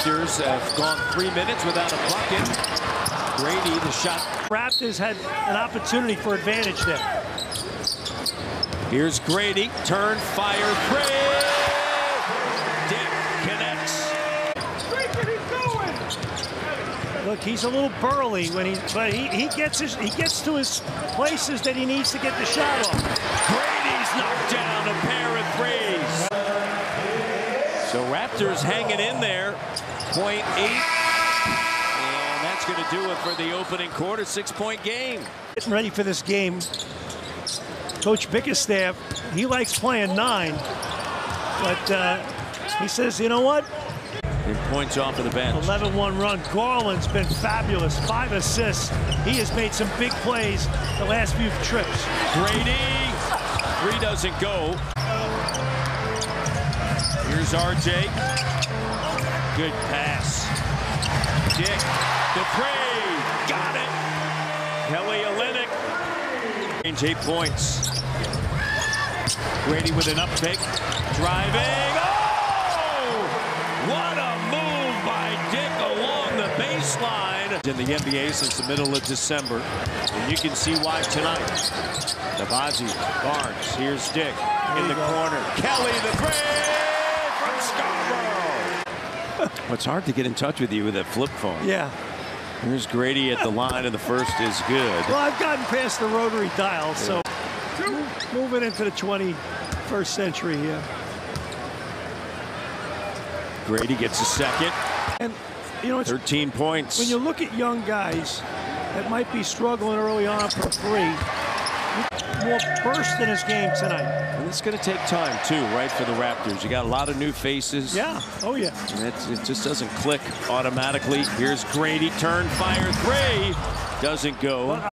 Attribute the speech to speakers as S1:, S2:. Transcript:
S1: Raptors have gone three minutes without a bucket. Gradey, the shot.
S2: Raptors had an opportunity for advantage there.
S1: Here's Gradey. Turn, fire, three. Dick connects.
S2: Look, he's a little burly when he, but he, he gets his, he gets to his places that he needs to get the shot off.
S1: Gradey's knocked down a pair of threes. Raptors hanging in there. Point eight. And that's going to do it for the opening quarter. Six-point game.
S2: Getting ready for this game. Coach Bickerstaff, he likes playing nine, but uh, he says, you know what?
S1: And points off of the bench.
S2: 11-1 run. Garland's been fabulous. Five assists. He has made some big plays the last few trips.
S1: Gradey. Three doesn't go. Here's RJ. Good pass. Dick. The three. Got it. Kelly Olynyk. Range eight points. Gradey with an up pick. Driving. Oh! What a move by Dick along the baseline. In the NBA since the middle of December. And you can see why tonight. Navazi, Barnes, here's Dick in the corner. Kelly the three from Scarborough. well, it's hard to get in touch with you with a flip phone.
S2: Yeah.
S1: Here's Gradey at the line, and the first is good.
S2: Well, I've gotten past the rotary dial, so moving into the 21st century here.
S1: Gradey gets a second.
S2: And, you know, it's,
S1: 13 points.
S2: when you look at young guys that might be struggling early on for three, more burst in his game tonight.
S1: And it's going to take time, too, right, for the Raptors. You got a lot of new faces.
S2: Yeah. Oh, yeah.
S1: And it, it just doesn't click automatically. Here's Gradey, turn, fire, three. Doesn't go.